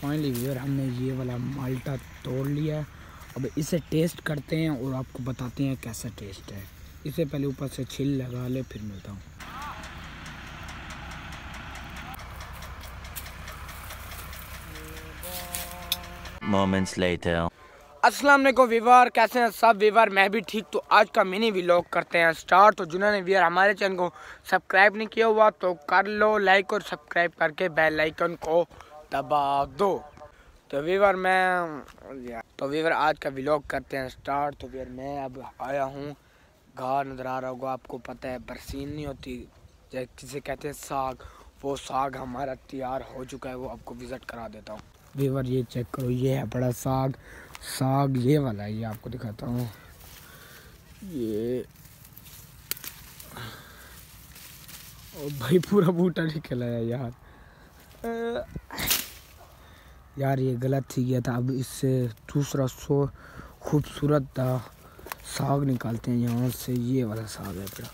Finally ویور ہم نے یہ والا مالٹا توڑ لیا ہے اب اسے ٹیسٹ کرتے ہیں اور آپ کو بتاتے ہیں کیسا ٹیسٹ ہے اسے پہلے اوپر سے چھل لگا لے پھر ملتا ہوں Moments later. السلام علیکم ویور کیسے ہیں؟ سب ویور میں بھی ٹھیک تو آج کا منی ویلوگ کرتے ہیں۔ سٹارٹ تو جنہوں نے ویور ہمارے چینل کو سبسکرائب نہیں کیا ہوا تو کر لو لائک اور سبسکرائب کر کے بیل آئیکن کو دبا دو۔ تو ویور میں تو ویور آج کا ویلوگ کرتے ہیں۔ سٹارٹ تو ویور میں اب آیا ہوں۔ گھر نظر آ رہا ہوگا، آپ کو پتہ ہے، برسین نہیں ہوتی۔ جسے کہتے ہیں ساگ، وہ ساگ ہمارا تیار ہو چکا ہے، وہ آپ کو وزٹ کرا دیتا ہوں۔ ویور یہ چیک کرو، یہ ہے بڑا ساگ۔ ساگ یہ والا ہے، یہ آپ کو دکھاتا ہوں۔ یہ بھائی پورا بوٹا نکلا ہے یار۔ یار، یہ غلط تھی گیا تھا۔ اب اس سے دوسرا سو خوبصورت تھا ساگ نکالتے ہیں۔ یہاں سے یہ والا ساگ ہے بڑا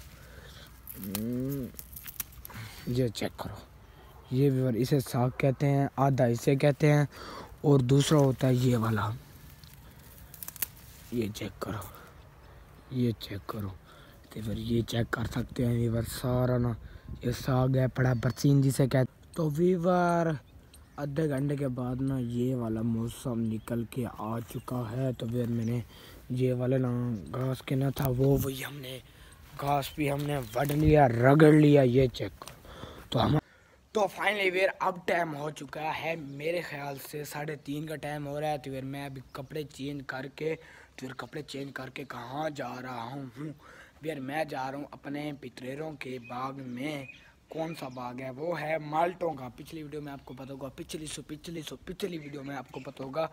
یہ چیک کرو۔ یہ بھی اسے ساگ کہتے ہیں، آدھا اسے کہتے ہیں اور دوسرا ہوتا ہے یہ والا۔ یہ چیک کرو۔ یہ چیک کرو۔ تو پھر یہ چیک کر سکتے ہیں ویور سارا نا۔ یہ ساگ ہے بڑا برسین جی جسے کہتے۔ تو ویور، آدھے گھنٹے کے بعد نا یہ والا موسم نکل کے آ چکا ہے۔ تو پھر میں نے یہ والا نا گھاس کے نہ تھا، وہ وہی ہم نے گھاس بھی ہم نے وڈ لیا، رگڑ لیا، یہ چیک کرو۔ تو ہم تو فائنلی ویئر اب ٹائم ہو چکا ہے۔ میرے خیال سے ساڑھے تین کا ٹائم ہو رہا ہے۔ تو پھر میں ابھی کپڑے چینج کر کے پھر کپڑے چینج کر کے کہاں جا رہا ہوں؟ پھر میں جا رہا ہوں اپنے پتریروں کے باغ میں۔ کون سا باغ ہے؟ وہ ہے مالٹوں کا۔ پچھلی ویڈیو میں آپ کو پتہ ہوگا، پچھلی سو پچھلی سو پچھلی ویڈیو میں آپ کو پتہ ہوگا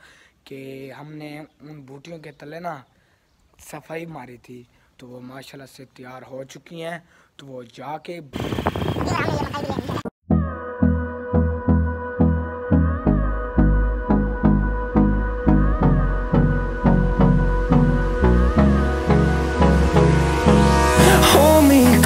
کہ ہم نے ان بوٹیوں کے تلے نا صفائی ماری تھی۔ تو وہ ماشاءاللہ سے تیار ہو چکی ہیں۔ تو وہ جا کے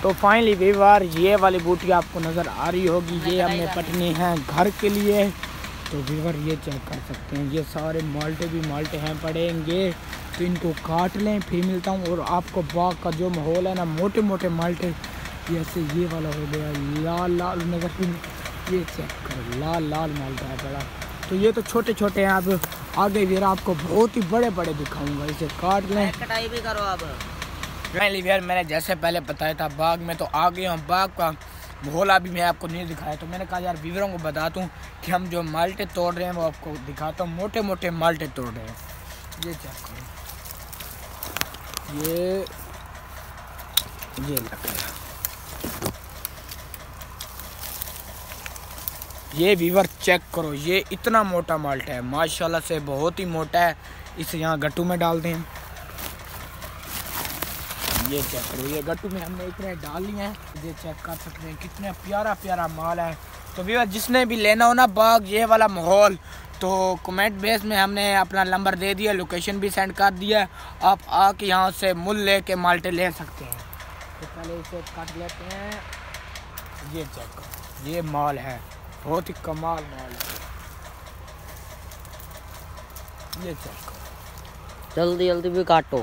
تو فائنلی ویوار یہ والی بوٹی آپ کو نظر آ رہی ہوگی۔ یہ ہم نے پٹنی ہیں گھر کے لیے۔ تو ویور یہ چیک کر سکتے ہیں۔ یہ سارے مالٹے بھی مالٹے ہیں پڑیں گے۔ تو ان کو کاٹ لیں پھر ملتا ہوں۔ اور آپ کو باغ کا جو ماحول ہے نا موٹے موٹے مالٹے جیسے یہ والا ہو گیا۔ لال لال نظر یہ چیک کرو۔ لال لال مالٹا ہے بڑا۔ تو یہ تو چھوٹے چھوٹے ہیں۔ اب آگے ویر آپ کو بہت ہی بڑے بڑے دکھاؤں گا۔ اسے کاٹ لیں۔ کٹائی بھی کرو فائنلی ویئر میں نے جیسے پہلے بتایا تھا باغ میں، تو آ گیا ہوں باغ کا ماحول ابھی میں آپ کو نہیں دکھایا۔ تو میں نے کہا، یار، ویوروں کو بتاتا ہوں کہ ہم جو مالٹے توڑ رہے ہیں، وہ آپ کو دکھاتا ہوں۔ موٹے موٹے مالٹے توڑ رہے ہیں۔ یہ چیک کرو یہ یہ لگ یہ ویور چیک کرو، یہ اتنا موٹا مالٹا ہے۔ ماشاءاللہ سے بہت ہی موٹا ہے۔ اسے یہاں گٹو میں ڈال دیں۔ یہ چیک کرو. یہ گٹو میں ہم نے اتنے ڈال لیے ہیں. یہ چیک کر سکتے ہیں کتنا پیارا پیارا مال ہے تو ویور جس نے بھی لینا ہو نا باغ، یہ والا ماحول. تو کمنٹ بیس میں ہم نے اپنا نمبر دے دیا لوکیشن بھی سینڈ کر دیا. آپ آ کے یہاں سے مل لے کے مالٹے لے سکتے ہیں. تو پہلے اسے کٹ لیتے ہیں. یہ چیک کرو. یہ مال ہے. بہت ہی کمال مال ہے. یہ چیک کرو. جلدی جلدی بھی کاٹو.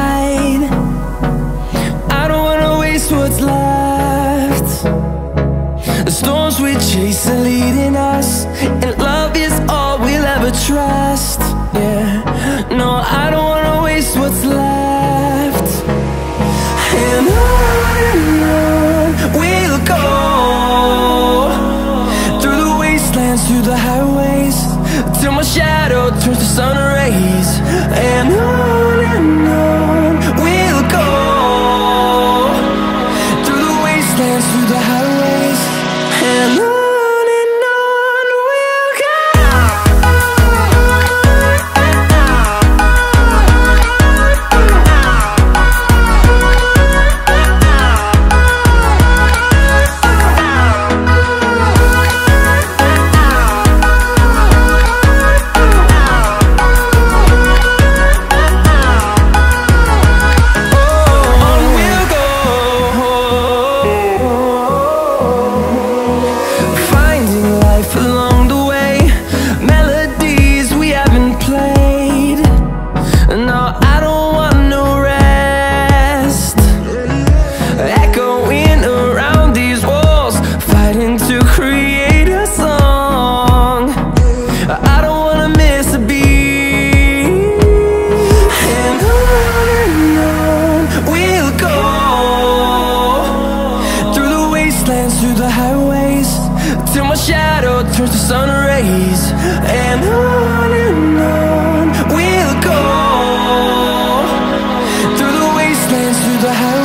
sun the house.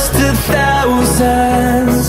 just a thousand.